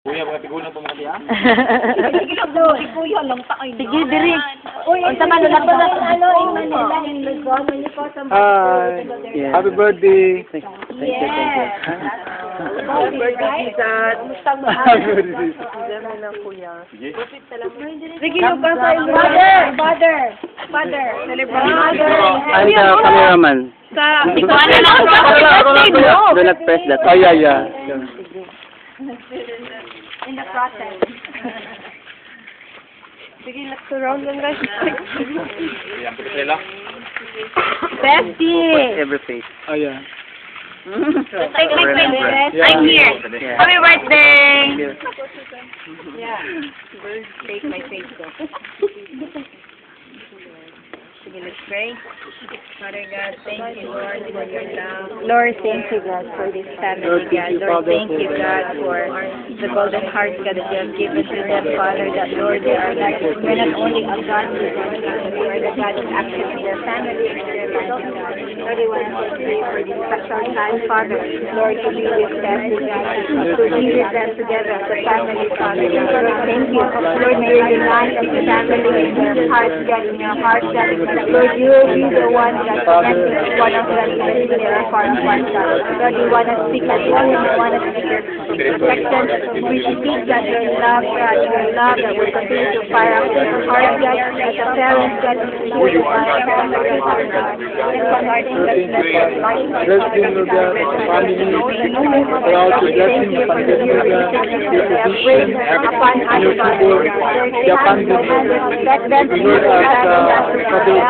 Kuya, mga tigulang po mga tiya. Sige lang po, si Kuya lang tayo. Sige, diri. Uy, Unsa man lang po na- ano, in Manila, in Luzon, when you call somebody Hi. to go to Yeah. Happy birthday. Yes. Happy birthday, right? Kumusta mo? Sige. Sige, yung kasay mo. Father, father, father, celebrate. Father. I'm the cameraman. Sa, Ikaw na lang sa birthday mo. Do not press that. Oh, yeah, yeah. In the process. Sige, let's surround them guys. Yan, Priscilla. Bestie. Every face. Oh, yeah. Wait, wait, wait. Yeah. I'm here. Yeah. Happy birthday. Yeah. Take my face off. Sige, let's pray. Father God, thank you, Lord, for your love. Lord, thank you, God, for this family, God. Lord, thank you, God, for the golden heart, God, that you have given to them, Father, that, Lord, they are not, we're not only a God, to them, God, but we are the God that acts in their family, in their life, God. Lord, we want to pray for this special time, Father. Lord, to be with them, God, to be with them together as a family, Father. Lord, thank you. Lord, may you unite as a family in their hearts, God, in your hearts, God. Lord, you will be the one that connects one of them in their hearts, one God. Lord, we want to speak as one, we want to speak your protection. We speak that your love, God, your love that will continue to fire up in our hearts, God, as a parent, God, who you are, family, Father God. And one more thing, God, bless your life, Bless him, Lord God, the family. But also bless him, the family, God, your provision, your your family. Let them see Lord, the as uh, Father,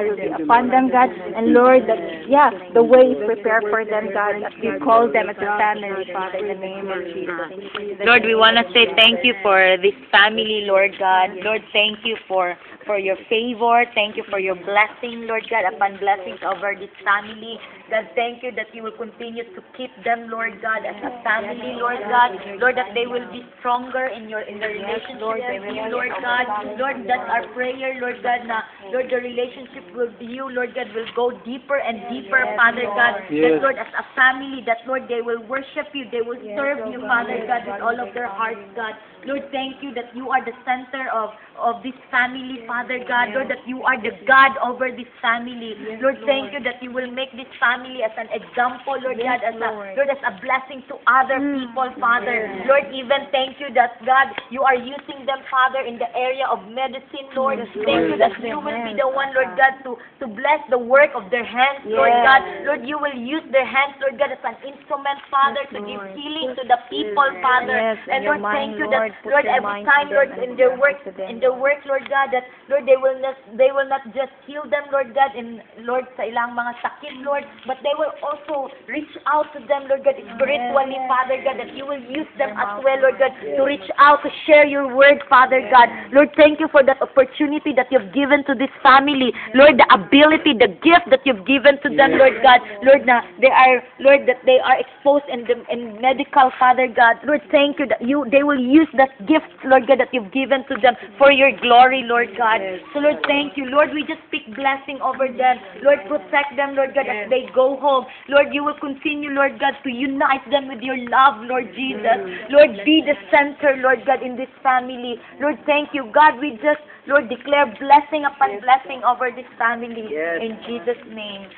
will be upon them, God. And Lord, that, yeah, the way is prepared for them, God, as you call them as a family, Father, in the name of Jesus. Lord, we want to say thank you for this family, Lord God. Lord, thank you for for your favor. Thank you for your blessing, Lord God, upon blessings over this family. God, thank you that you will continue to keep them, Lord God, as a family, Lord God. Lord, that they will be stronger in your in their relationship with you, Lord God. Lord, that our prayer, Lord God, na Lord, the relationship with you, Lord God, will go deeper and deeper, Father God. That Lord, as a family, that Lord, they will worship you, they will serve you, Father God, with all of their hearts, God. Lord, thank you that you are the center of of this family, Father God. Lord, that you are the God over this family. Lord, thank you that you will make this family as an example, Lord God, as a Lord, as a blessing to other people, Father. Lord, even thank you that God, you are using them, Father, in the area of medicine, Lord. Thank you that you will be the one, Lord God, to to bless the work of their hands, Lord God. Lord, you will use their hands, Lord God, as an instrument, Father, to give healing to the people, Father. Yes, and Lord, thank you Lord, that, put Lord, every time, Lord, in their work, heart to them. in their work, Lord God, that, Lord, they will not, they will not just heal them, Lord God, in, Lord, sa ilang mga sakit, Lord, but they will also reach out to them, Lord God, spiritually, Father God, that you will use them as well, Lord God, to reach out, to share your word, Father God. Lord, thank you for that opportunity that you've given to this family. Lord, the ability, the gift that you've given to them, Lord God. Lord, na they are, Lord, that they are exposed in the in medical, Father God. Lord, thank you that you they will use that gift, Lord God, that you've given to them for your glory, Lord God. So Lord, thank you. Lord, we just speak blessing over them. Lord, protect them, Lord God, as they go home. Lord, you will continue, Lord God, to unite them with your love, Lord Jesus. Mm. Lord, be the center, Lord God, in this family. Lord, thank you. God, we just, Lord, declare blessing upon blessing over this family. In Jesus' name.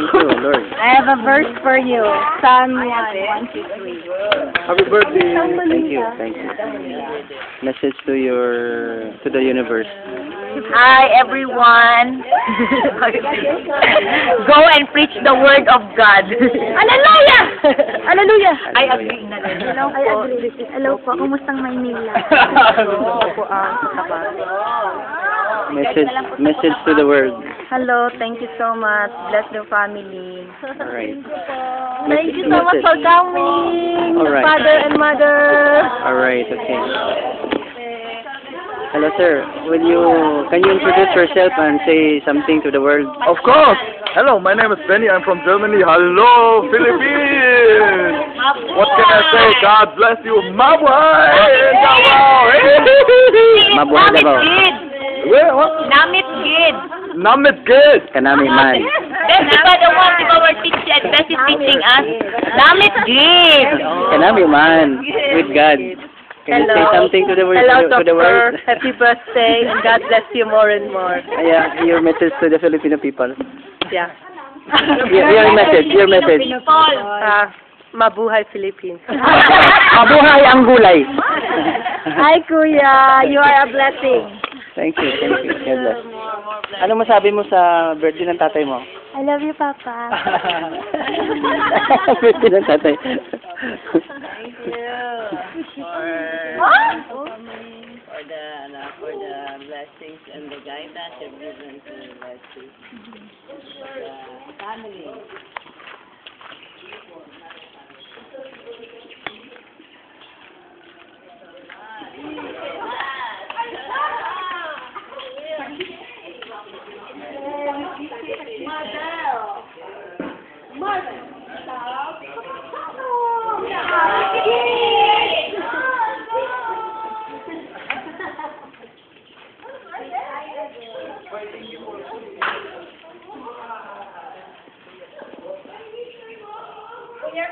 Thank you, Lord. I have a verse for you. Psalm 1, 1 to 3. Happy birthday. Thank you, thank you. Message to your, to the universe. Hi, everyone. Go and preach the word of God. Hallelujah! Hallelujah! I agree na. Hello po. Hello po. Kumustang Maynila? po ang Message, message to the world. Hello, thank you so much. Bless the family. Alright. Thank you so much for coming, Alright. father and mother. Alright, okay. Hello, sir. Will you, can you introduce yourself and say something to the world? Of course. Hello, my name is Benny. I'm from Germany. Hello, Philippines. What can I say? God bless you. Mabuhay! Davao! Mabuhay Davao. Namit Where? What? Namit Gid. Namit good. Kanami man. Bessie ba the one di ba we're teaching and Bessie teaching us? Namit Gid. Kanami man. With God. Can you say something to the world? Hello, to, to the world? Happy birthday, and God bless you more and more. yeah, your message to the Filipino people. Yeah. Your, your message, your message. Ah, mabuhay Philippines. Mabuhay ang gulay. Hi, Kuya. You are a blessing. Thank you, thank you. God bless. Ano masabi mo sa birthday ng tatay mo? I love you, Papa. birthday ng tatay. for the ano, for the blessings and the guidance you've given to Leslie. The family. Kuya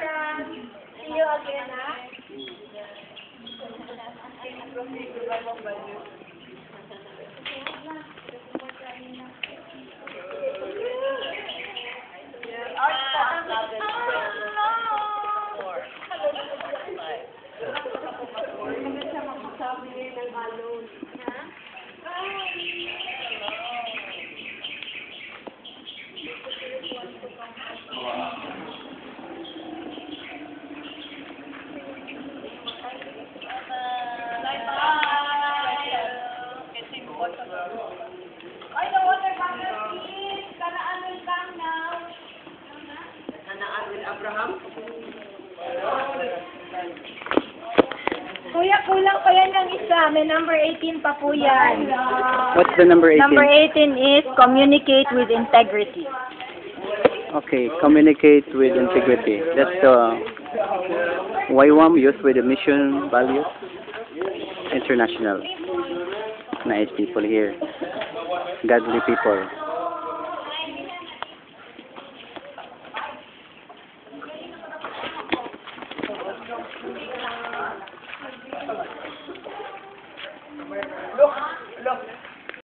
Ram, see you again, ha? Kuya, kulang pa yan ng isa. May number 18 pa po yan. What's the number 18? Number 18 is communicate with integrity. Okay, communicate with integrity. That's the YWAM, Youth with a Mission Values International. Nice people here. Godly people.